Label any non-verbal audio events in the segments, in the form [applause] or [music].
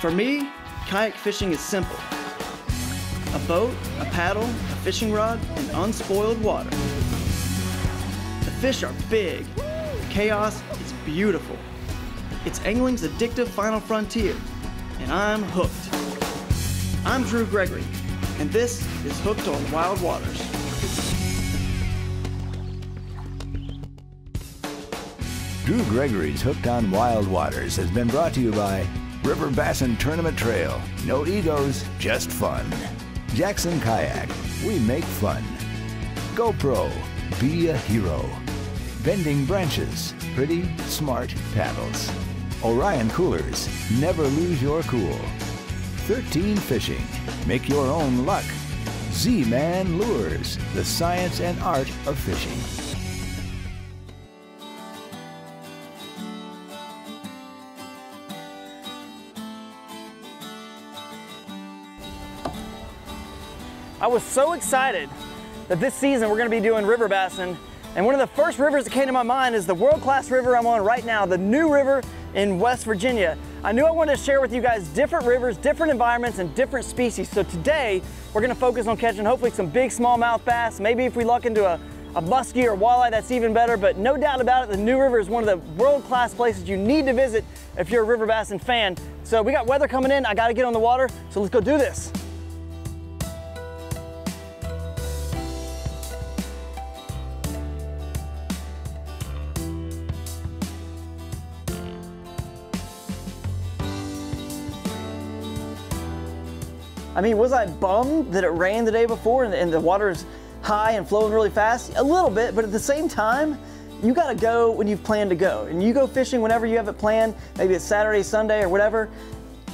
For me, kayak fishing is simple. A boat, a paddle, a fishing rod, and unspoiled water. The fish are big. The chaos is beautiful. It's angling's addictive final frontier, and I'm hooked. I'm Drew Gregory, and this is Hooked on Wild Waters. Drew Gregory's Hooked on Wild Waters has been brought to you by River Bassin Tournament Trail. No egos, just fun. Jackson Kayak. We make fun. GoPro. Be a hero. Bending Branches. Pretty, smart paddles. Orion Coolers. Never lose your cool. 13 Fishing. Make your own luck. Z-Man Lures. The science and art of fishing. I was so excited that this season we're gonna be doing river bassin. And one of the first rivers that came to my mind is the world-class river I'm on right now, the New River in West Virginia. I knew I wanted to share with you guys different rivers, different environments, and different species. So today, we're gonna focus on catching hopefully some big smallmouth bass. Maybe if we luck into a, a muskie or walleye, that's even better. But no doubt about it, the New River is one of the world-class places you need to visit if you're a river bassin fan. So we got weather coming in, I gotta get on the water, so let's go do this. I mean, was I bummed that it rained the day before and, and the water's high and flowing really fast? A little bit, but at the same time, you gotta go when you've planned to go. And you go fishing whenever you have it planned, maybe it's Saturday, Sunday, or whatever.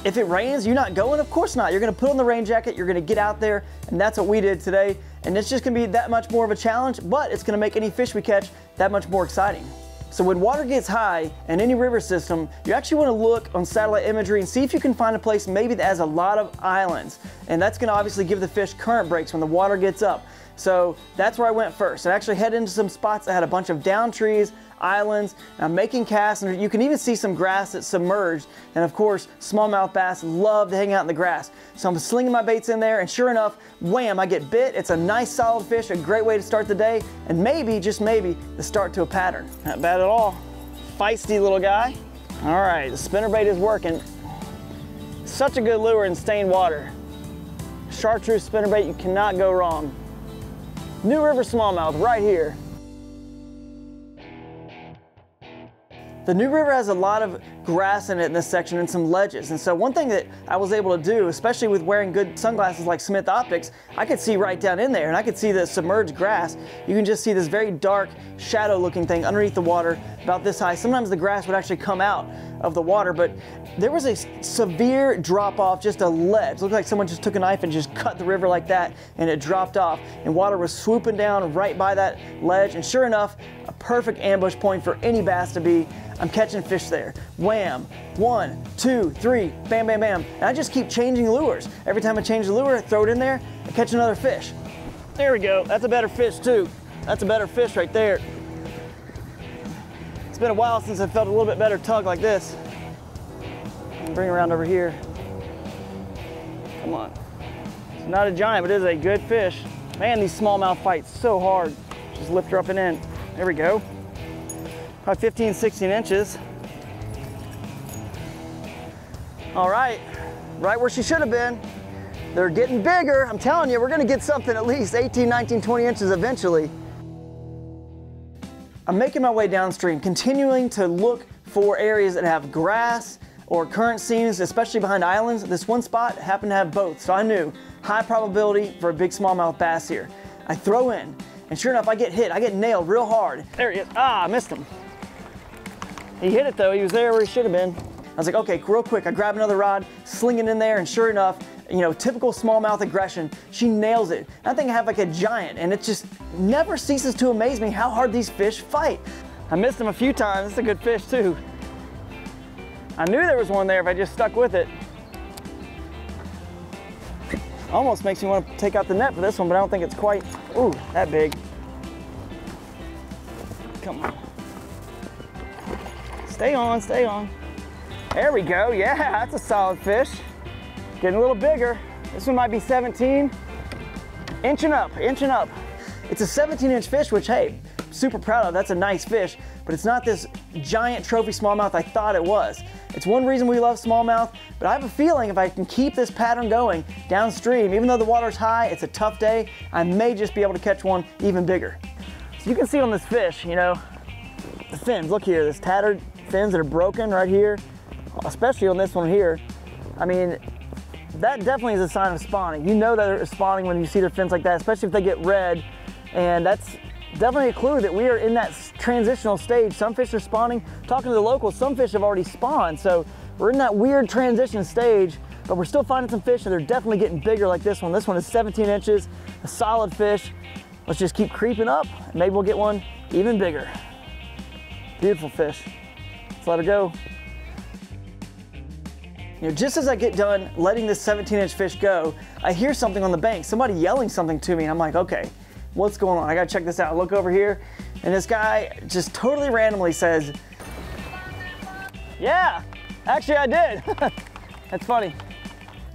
If it rains, you're not going? Of course not. You're gonna put on the rain jacket, you're gonna get out there, and that's what we did today. And it's just gonna be that much more of a challenge, but it's gonna make any fish we catch that much more exciting. So when water gets high in any river system, you actually want to look on satellite imagery and see if you can find a place maybe that has a lot of islands. And that's going to obviously give the fish current breaks when the water gets up. So that's where I went first. I actually headed into some spots that had a bunch of down trees, islands, and I'm making casts, and you can even see some grass that's submerged. And of course, smallmouth bass love to hang out in the grass. So I'm slinging my baits in there, and sure enough, wham, I get bit. It's a nice solid fish, a great way to start the day, and maybe, just maybe, the start to a pattern. Not bad at all. Feisty little guy. All right, the spinnerbait is working. Such a good lure in stained water. Chartreuse spinnerbait, you cannot go wrong. New River Smallmouth right here. The New River has a lot of grass in it in this section and some ledges. And so one thing that I was able to do, especially with wearing good sunglasses like Smith Optics, I could see right down in there and I could see the submerged grass. You can just see this very dark shadow looking thing underneath the water about this high. Sometimes the grass would actually come out of the water, but there was a severe drop off, just a ledge. It looked like someone just took a knife and just cut the river like that and it dropped off and water was swooping down right by that ledge. And sure enough, a perfect ambush point for any bass to be. I'm catching fish there. Wham, one, two, three, bam, bam, bam. And I just keep changing lures. Every time I change the lure, I throw it in there, I catch another fish. There we go, that's a better fish too. That's a better fish right there. It's been a while since I felt a little bit better tug like this. Bring around over here. Come on. It's not a giant, but it is a good fish. Man, these smallmouth fights so hard. Just lift her up and in. There we go. Probably 15, 16 inches. All right, right where she should have been. They're getting bigger. I'm telling you, we're gonna get something at least 18, 19, 20 inches eventually. I'm making my way downstream, continuing to look for areas that have grass or current seams, especially behind islands. This one spot happened to have both, so I knew high probability for a big smallmouth bass here. I throw in, and sure enough, I get hit. I get nailed real hard. There he is. Ah, I missed him. He hit it though. He was there where he should have been. I was like, okay, real quick. I grab another rod, sling it in there, and sure enough, you know, typical smallmouth aggression, she nails it. I think I have like a giant, and it just never ceases to amaze me how hard these fish fight. I missed him a few times. It's a good fish too. I knew there was one there if I just stuck with it. Almost makes me want to take out the net for this one, but I don't think it's quite, ooh, that big. Come on. Stay on, stay on. There we go, yeah, that's a solid fish. Getting a little bigger. This one might be 17. Inching up, inching up. It's a 17 inch fish, which hey, super proud of. That's a nice fish, but it's not this giant trophy smallmouth I thought it was. It's one reason we love smallmouth, but I have a feeling if I can keep this pattern going downstream, even though the water's high, it's a tough day, I may just be able to catch one even bigger. So you can see on this fish, you know, the fins, look here, this tattered fins that are broken right here, especially on this one here. I mean, that definitely is a sign of spawning. You know that they're spawning when you see their fins like that, especially if they get red. And that's definitely a clue that we are in that transitional stage. Some fish are spawning. Talking to the locals, some fish have already spawned. So we're in that weird transition stage, but we're still finding some fish and they're definitely getting bigger like this one. This one is 17 inches, a solid fish. Let's just keep creeping up. And maybe we'll get one even bigger. Beautiful fish. Let's let her go. You know, just as I get done letting this 17 inch fish go, I hear something on the bank, somebody yelling something to me, and I'm like, okay, what's going on? I gotta check this out. Look over here, and this guy just totally randomly says, yeah, actually I did. [laughs] That's funny.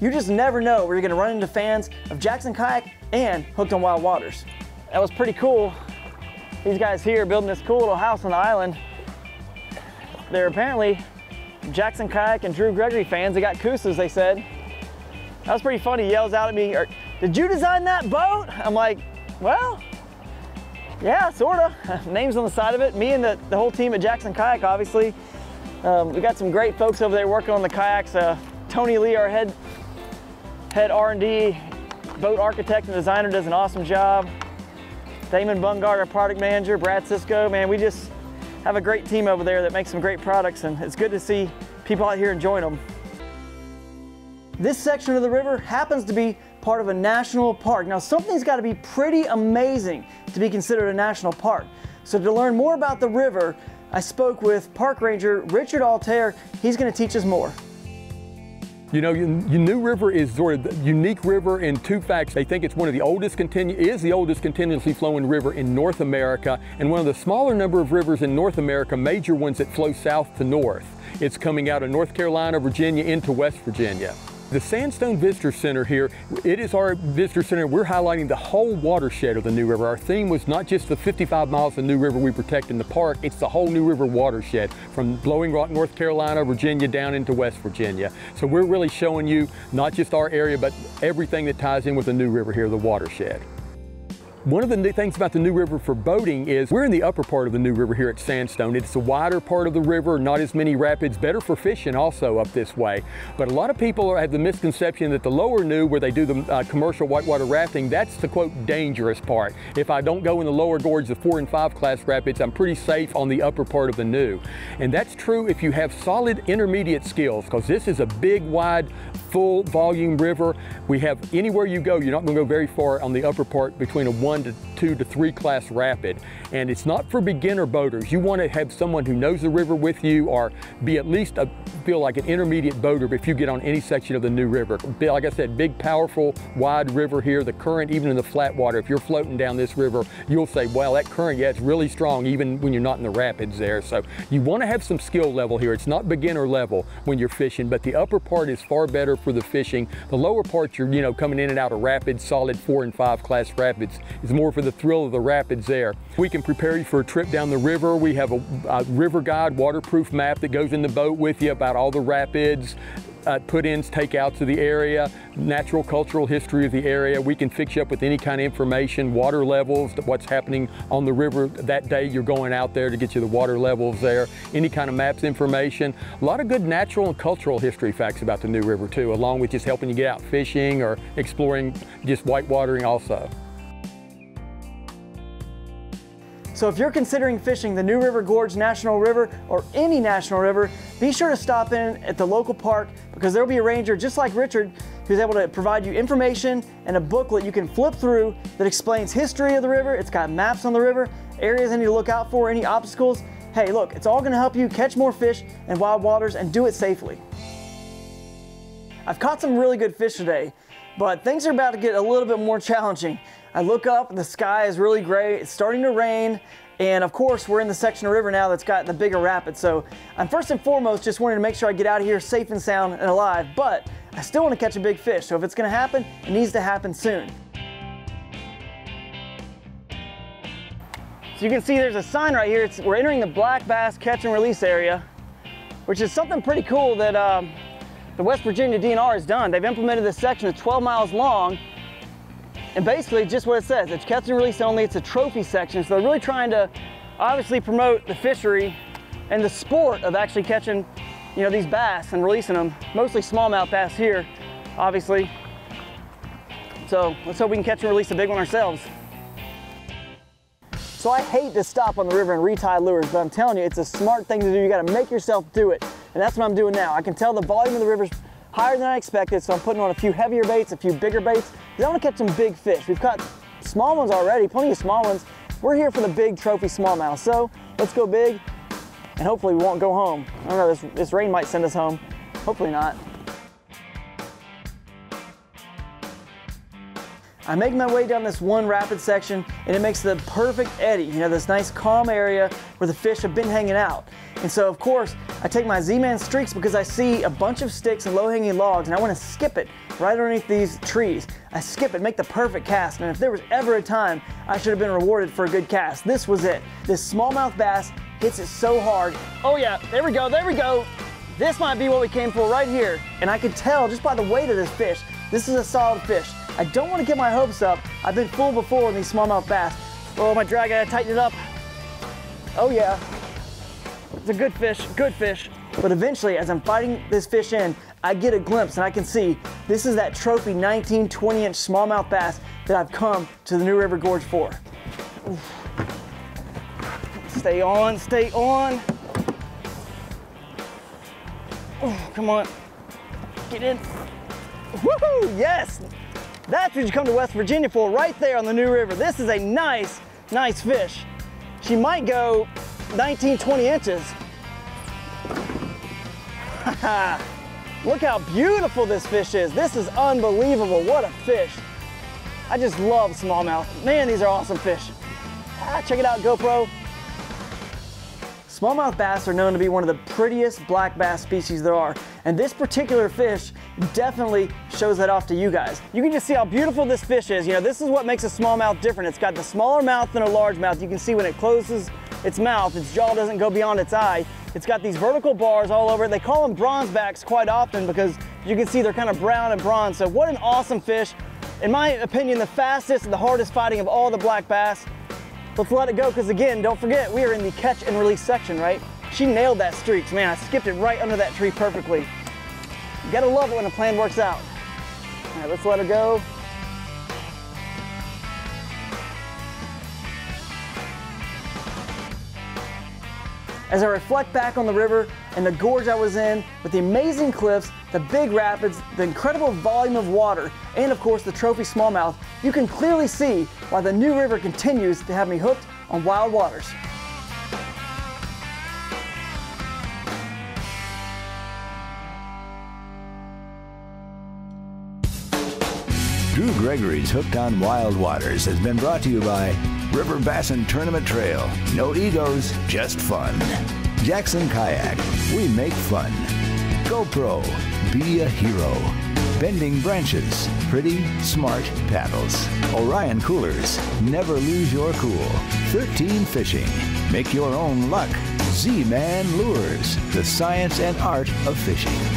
You just never know where you're gonna run into fans of Jackson Kayak and Hooked on Wild Waters. That was pretty cool. These guys here building this cool little house on the island. They're apparently Jackson Kayak and Drew Gregory fans. They got Coosas, they said. That was pretty funny. He yells out at me, did you design that boat? I'm like, well, yeah, sorta. [laughs] Names on the side of it. Me and the, the whole team at Jackson Kayak, obviously. Um, we got some great folks over there working on the kayaks. Uh, Tony Lee, our head, head R&D boat architect and designer does an awesome job. Damon Bungard, our product manager, Brad Cisco, man, we just have a great team over there that makes some great products and it's good to see people out here enjoying them. This section of the river happens to be part of a national park. Now something's got to be pretty amazing to be considered a national park. So to learn more about the river, I spoke with park ranger Richard Altare. He's going to teach us more. You know, New River is sort of unique river in two facts. They think it's one of the oldest continu is the oldest continuously flowing river in North America and one of the smaller number of rivers in North America, major ones that flow south to north. It's coming out of North Carolina, Virginia into West Virginia. The Sandstone Visitor Center here, it is our visitor center. We're highlighting the whole watershed of the New River. Our theme was not just the 55 miles of New River we protect in the park, it's the whole New River watershed from Blowing Rock, North Carolina, Virginia, down into West Virginia. So we're really showing you not just our area, but everything that ties in with the New River here, the watershed. One of the things about the New River for boating is we're in the upper part of the New River here at Sandstone. It's the wider part of the river, not as many rapids, better for fishing also up this way. But a lot of people have the misconception that the lower New, where they do the uh, commercial whitewater rafting, that's the quote dangerous part. If I don't go in the lower gorge, the four and five class rapids, I'm pretty safe on the upper part of the New. And that's true if you have solid intermediate skills, because this is a big, wide, full volume river. We have anywhere you go, you're not going to go very far on the upper part between a one to two to three class rapid. And it's not for beginner boaters. You want to have someone who knows the river with you or be at least a, feel like an intermediate boater if you get on any section of the New River. Like I said, big, powerful, wide river here. The current, even in the flat water, if you're floating down this river, you'll say, well, that current, yeah, it's really strong even when you're not in the rapids there. So you want to have some skill level here. It's not beginner level when you're fishing, but the upper part is far better for the fishing. The lower part, you're, you know, coming in and out of rapids, solid four and five class rapids, is more for the thrill of the rapids there. We can prepare you for a trip down the river. We have a, a river guide waterproof map that goes in the boat with you about all the rapids, uh, put-ins, takeouts of the area, natural cultural history of the area. We can fix you up with any kind of information, water levels, what's happening on the river that day you're going out there to get you the water levels there, any kind of maps information. A lot of good natural and cultural history facts about the New River too, along with just helping you get out fishing or exploring just whitewatering also. So if you're considering fishing the New River Gorge National River or any national river, be sure to stop in at the local park because there'll be a ranger just like Richard who's able to provide you information and a booklet you can flip through that explains history of the river. It's got maps on the river, areas I need to look out for, any obstacles. Hey, look, it's all gonna help you catch more fish in wild waters and do it safely. I've caught some really good fish today, but things are about to get a little bit more [laughs] challenging. I look up, the sky is really gray, it's starting to rain, And of course, we're in the section of river now that's got the bigger rapids. So I'm first and foremost just wanting to make sure I get out of here safe and sound and alive, but I still want to catch a big fish. So if it's going to happen, it needs to happen soon. So you can see there's a sign right here. It's, we're entering the black bass catch and release area, which is something pretty cool that um, the West Virginia DNR has done. They've implemented this section of 12 miles long and basically just what it says, it's catch and release only, it's a trophy section. So they're really trying to obviously promote the fishery and the sport of actually catching, you know, these bass and releasing them, mostly smallmouth bass here, obviously. So let's hope we can catch and release a big one ourselves. So I hate to stop on the river and retie lures, but I'm telling you, it's a smart thing to do. You gotta make yourself do it. And that's what I'm doing now. I can tell the volume of the river's higher than I expected, so I'm putting on a few heavier baits, a few bigger baits, because I want to catch some big fish. We've caught small ones already, plenty of small ones. We're here for the big trophy smallmouth, so let's go big, and hopefully we won't go home. I don't know, this, this rain might send us home. Hopefully not. I make my way down this one rapid section and it makes the perfect eddy, you know, this nice calm area where the fish have been hanging out. And so of course, I take my Z-Man Streakz because I see a bunch of sticks and low-hanging logs and I want to skip it right underneath these trees. I skip it, make the perfect cast, and if there was ever a time I should have been rewarded for a good cast, this was it. This smallmouth bass hits it so hard. Oh yeah, there we go, there we go. This might be what we came for right here. And I could tell just by the weight of this fish, this is a solid fish. I don't want to get my hopes up. I've been fooled before with these smallmouth bass. Oh, my drag, I gotta tighten it up. Oh yeah, it's a good fish, good fish. But eventually, as I'm fighting this fish in, I get a glimpse and I can see this is that trophy 19, 20 inch smallmouth bass that I've come to the New River Gorge for. Oof. Stay on, stay on. Oh, come on, get in. Woohoo, yes! That's what you come to West Virginia for, right there on the New River. This is a nice, nice fish. She might go 19, 20 inches. [laughs] Look how beautiful this fish is. This is unbelievable. What a fish. I just love smallmouth. Man, these are awesome fish. Ah, check it out, GoPro. Smallmouth bass are known to be one of the prettiest black bass species there are, and this particular fish definitely shows that off to you guys. You can just see how beautiful this fish is. You know, this is what makes a smallmouth different. It's got the smaller mouth than a largemouth. You can see when it closes its mouth, its jaw doesn't go beyond its eye. It's got these vertical bars all over it. They call them bronzebacks quite often because you can see they're kind of brown and bronze. So what an awesome fish. In my opinion, the fastest and the hardest fighting of all the black bass. Let's let it go because again, don't forget, we are in the catch and release section, right? She nailed that Streakz. Man, I skipped it right under that tree perfectly. You gotta love it when a plan works out. All right, let's let her go. As I reflect back on the river and the gorge I was in, with the amazing cliffs, the big rapids, the incredible volume of water, and of course the trophy smallmouth, you can clearly see why the New River continues to have me hooked on wild waters. Drew Gregory's Hooked on Wild Waters has been brought to you by River Bassin Tournament Trail. No egos, just fun. Jackson Kayak. We make fun. GoPro. Be a hero. Bending branches. Pretty, smart paddles. Orion Coolers. Never lose your cool. 13 Fishing. Make your own luck. Z-Man Lures. The science and art of fishing.